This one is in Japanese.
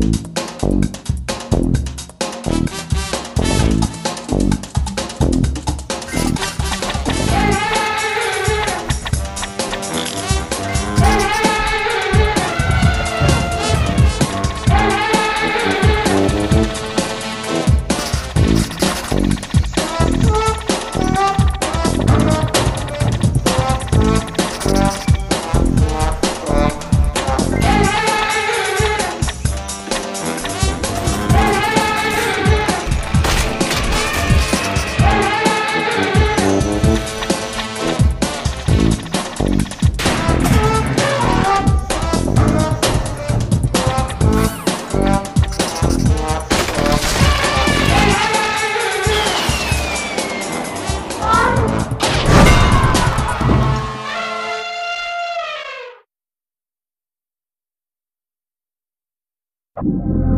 You you